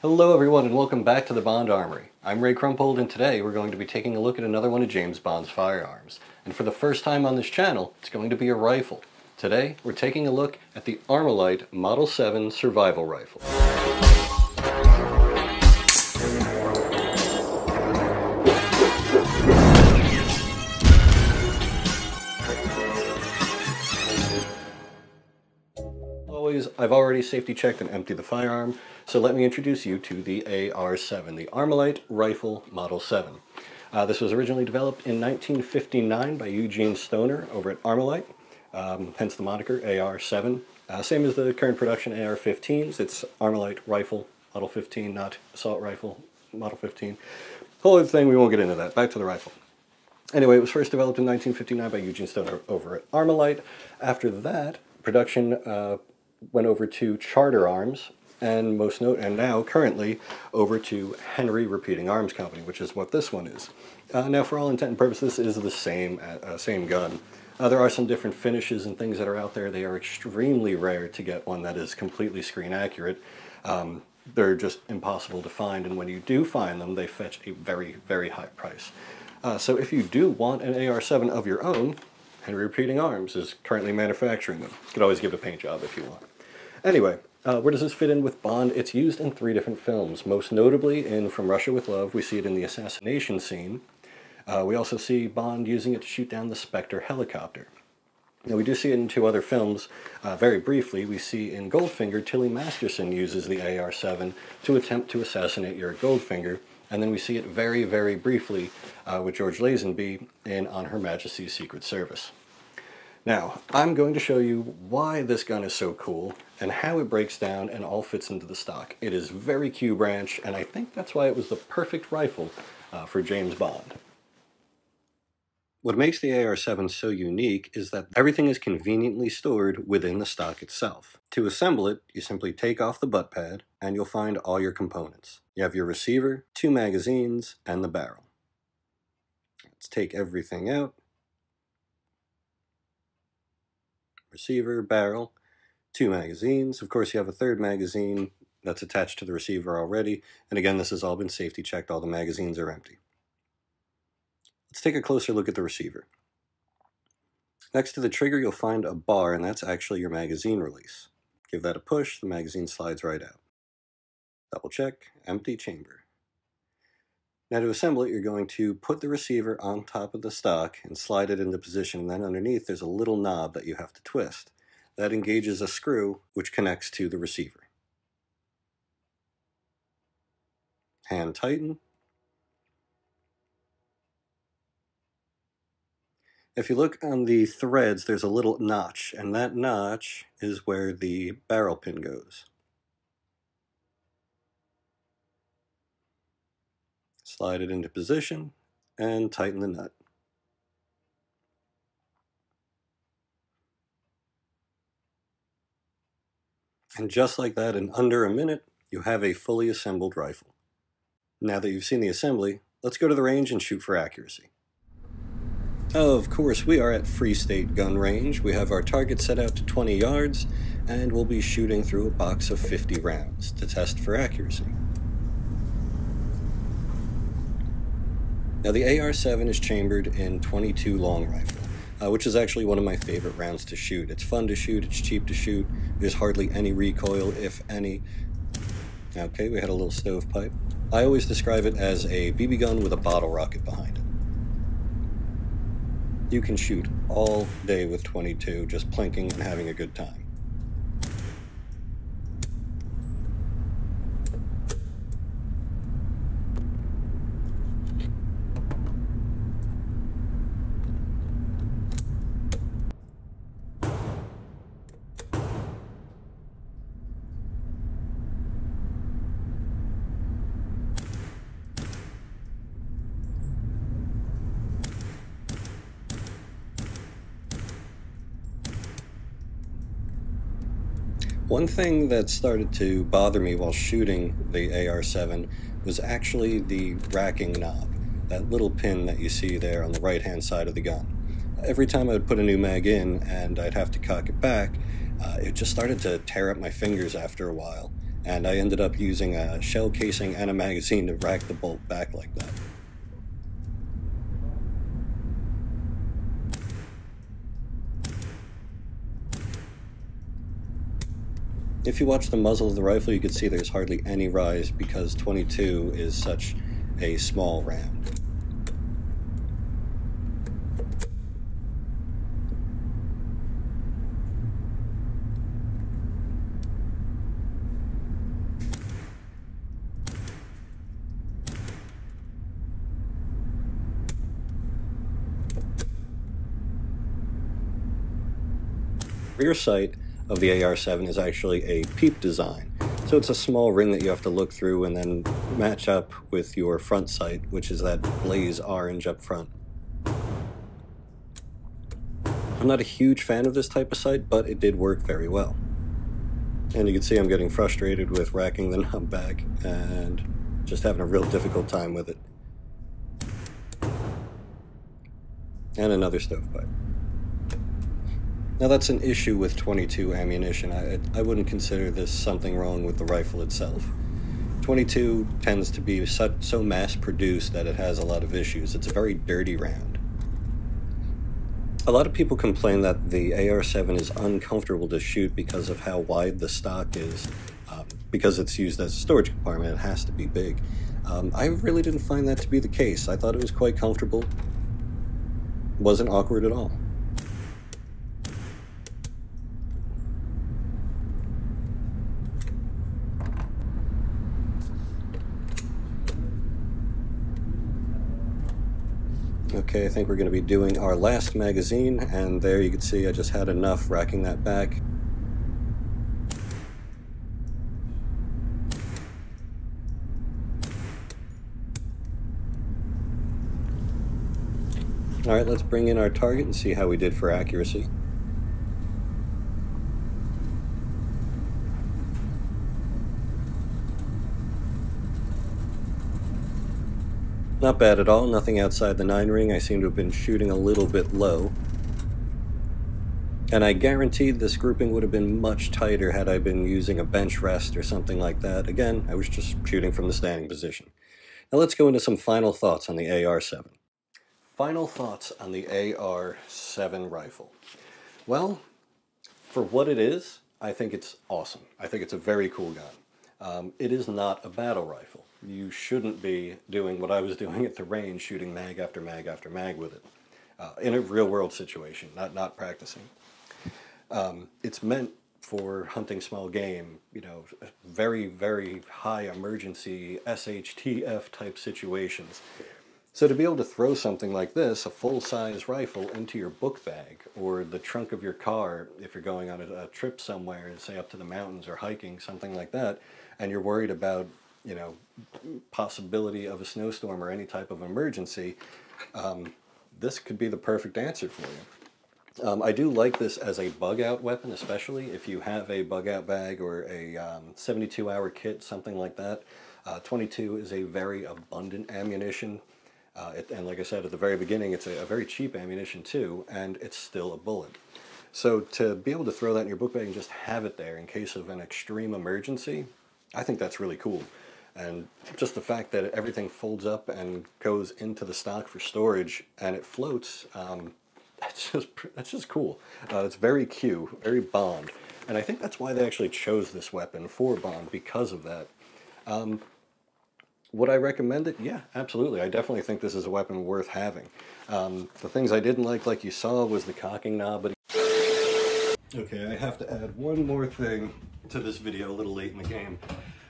Hello everyone and welcome back to the Bond Armory. I'm Ray Crumpold and today we're going to be taking a look at another one of James Bond's firearms. And for the first time on this channel, it's going to be a rifle. Today, we're taking a look at the Armalite Model 7 Survival Rifle. I've already safety checked and emptied the firearm, so let me introduce you to the AR-7, the Armalite Rifle Model 7. Uh, this was originally developed in 1959 by Eugene Stoner over at Armalite, um, hence the moniker AR-7. Uh, same as the current production AR-15s, it's Armalite Rifle Model 15, not Assault Rifle Model 15. Whole other thing, we won't get into that. Back to the rifle. Anyway, it was first developed in 1959 by Eugene Stoner over at Armalite. After that, production uh, went over to Charter Arms, and most note, and now currently over to Henry Repeating Arms Company, which is what this one is. Uh, now, for all intent and purposes, this is the same uh, same gun. Uh, there are some different finishes and things that are out there. They are extremely rare to get one that is completely screen accurate. Um, they're just impossible to find, and when you do find them, they fetch a very, very high price. Uh, so if you do want an AR-7 of your own, Henry Repeating Arms is currently manufacturing them. You could always give a paint job if you want. Anyway, uh, where does this fit in with Bond? It's used in three different films. Most notably in From Russia with Love, we see it in the assassination scene. Uh, we also see Bond using it to shoot down the Spectre helicopter. Now, we do see it in two other films. Uh, very briefly, we see in Goldfinger, Tilly Masterson uses the AR-7 to attempt to assassinate Auric Goldfinger, and then we see it very, very briefly uh, with George Lazenby in On Her Majesty's Secret Service. Now, I'm going to show you why this gun is so cool and how it breaks down and all fits into the stock. It is very Q branch, and I think that's why it was the perfect rifle uh, for James Bond. What makes the AR-7 so unique is that everything is conveniently stored within the stock itself. To assemble it, you simply take off the butt pad, and you'll find all your components. You have your receiver, two magazines, and the barrel. Let's take everything out. Receiver, barrel, two magazines. Of course, you have a third magazine that's attached to the receiver already. And again, this has all been safety checked. All the magazines are empty. Let's take a closer look at the receiver. Next to the trigger, you'll find a bar, and that's actually your magazine release. Give that a push, the magazine slides right out. Double check, empty chamber. Now to assemble it, you're going to put the receiver on top of the stock and slide it into position. And then underneath, there's a little knob that you have to twist. That engages a screw, which connects to the receiver. Hand tighten, If you look on the threads, there's a little notch, and that notch is where the barrel pin goes. Slide it into position and tighten the nut. And just like that, in under a minute, you have a fully assembled rifle. Now that you've seen the assembly, let's go to the range and shoot for accuracy. Of course, we are at Free State Gun Range. We have our target set out to 20 yards, and we'll be shooting through a box of 50 rounds to test for accuracy. Now, the AR-7 is chambered in 22 long rifle, uh, which is actually one of my favorite rounds to shoot. It's fun to shoot, it's cheap to shoot, there's hardly any recoil, if any. Okay, we had a little stovepipe. I always describe it as a BB gun with a bottle rocket behind it you can shoot all day with 22 just plinking and having a good time. One thing that started to bother me while shooting the AR-7 was actually the racking knob, that little pin that you see there on the right-hand side of the gun. Every time I would put a new mag in and I'd have to cock it back, uh, it just started to tear up my fingers after a while. and I ended up using a shell casing and a magazine to rack the bolt back like that. If you watch the muzzle of the rifle, you can see there's hardly any rise because 22 is such a small round. rear sight of the AR-7 is actually a peep design. So it's a small ring that you have to look through and then match up with your front sight, which is that blaze orange up front. I'm not a huge fan of this type of sight, but it did work very well. And you can see I'm getting frustrated with racking the knob back and just having a real difficult time with it. And another stovepipe. Now that's an issue with 22 ammunition. I, I wouldn't consider this something wrong with the rifle itself. 22 tends to be so, so mass produced that it has a lot of issues. It's a very dirty round. A lot of people complain that the AR-7 is uncomfortable to shoot because of how wide the stock is. Um, because it's used as a storage compartment, it has to be big. Um, I really didn't find that to be the case. I thought it was quite comfortable. Wasn't awkward at all. Okay, I think we're going to be doing our last magazine, and there you can see I just had enough racking that back. Alright, let's bring in our target and see how we did for accuracy. Not bad at all, nothing outside the 9 ring. I seem to have been shooting a little bit low. And I guaranteed this grouping would have been much tighter had I been using a bench rest or something like that. Again, I was just shooting from the standing position. Now let's go into some final thoughts on the AR-7. Final thoughts on the AR-7 rifle. Well, for what it is, I think it's awesome. I think it's a very cool gun. Um, it is not a battle rifle you shouldn't be doing what I was doing at the range, shooting mag after mag after mag with it, uh, in a real world situation, not, not practicing. Um, it's meant for hunting small game, you know, very, very high emergency SHTF type situations. So to be able to throw something like this, a full-size rifle, into your book bag or the trunk of your car if you're going on a, a trip somewhere, say up to the mountains or hiking, something like that, and you're worried about you know, possibility of a snowstorm or any type of emergency, um, this could be the perfect answer for you. Um, I do like this as a bug out weapon, especially if you have a bug out bag or a um, 72 hour kit, something like that. Uh, 22 is a very abundant ammunition. Uh, it, and like I said at the very beginning, it's a, a, very cheap ammunition too, and it's still a bullet. So to be able to throw that in your book bag and just have it there in case of an extreme emergency, I think that's really cool. And just the fact that everything folds up and goes into the stock for storage and it floats, um, that's just that's just cool. Uh, it's very Q, very Bond. And I think that's why they actually chose this weapon for Bond, because of that. Um, would I recommend it? Yeah, absolutely. I definitely think this is a weapon worth having. Um, the things I didn't like, like you saw, was the cocking knob. But okay, I have to add one more thing to this video a little late in the game.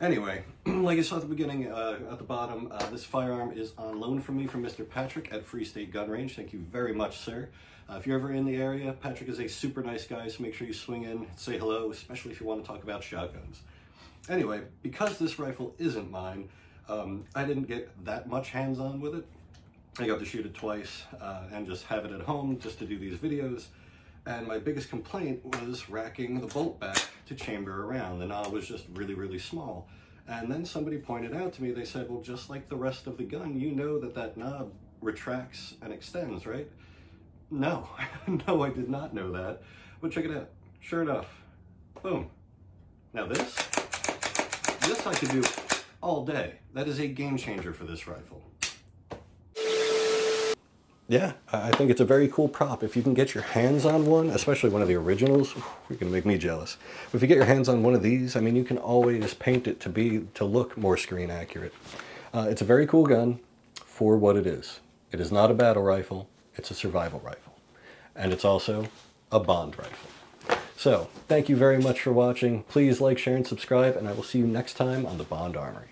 Anyway, like I saw at the beginning, uh, at the bottom, uh, this firearm is on loan from me from Mr. Patrick at Free State Gun Range. Thank you very much, sir. Uh, if you're ever in the area, Patrick is a super nice guy, so make sure you swing in, say hello, especially if you want to talk about shotguns. Anyway, because this rifle isn't mine, um, I didn't get that much hands-on with it. I got to shoot it twice uh, and just have it at home just to do these videos. And my biggest complaint was racking the bolt back to chamber around. The knob was just really, really small. And then somebody pointed out to me, they said, well, just like the rest of the gun, you know that that knob retracts and extends, right? No, no, I did not know that. But check it out. Sure enough, boom. Now this this I could do all day. That is a game changer for this rifle. Yeah, I think it's a very cool prop. If you can get your hands on one, especially one of the originals, you're gonna make me jealous. But if you get your hands on one of these, I mean, you can always paint it to be to look more screen accurate. Uh, it's a very cool gun for what it is. It is not a battle rifle, it's a survival rifle. And it's also a bond rifle. So, thank you very much for watching. Please like, share, and subscribe, and I will see you next time on the Bond Armory.